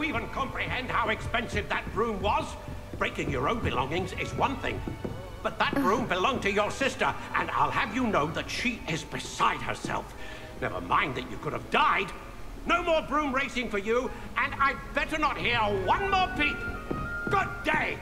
you even comprehend how expensive that broom was? Breaking your own belongings is one thing. But that broom belonged to your sister, and I'll have you know that she is beside herself. Never mind that you could have died. No more broom racing for you, and I'd better not hear one more peep Good day!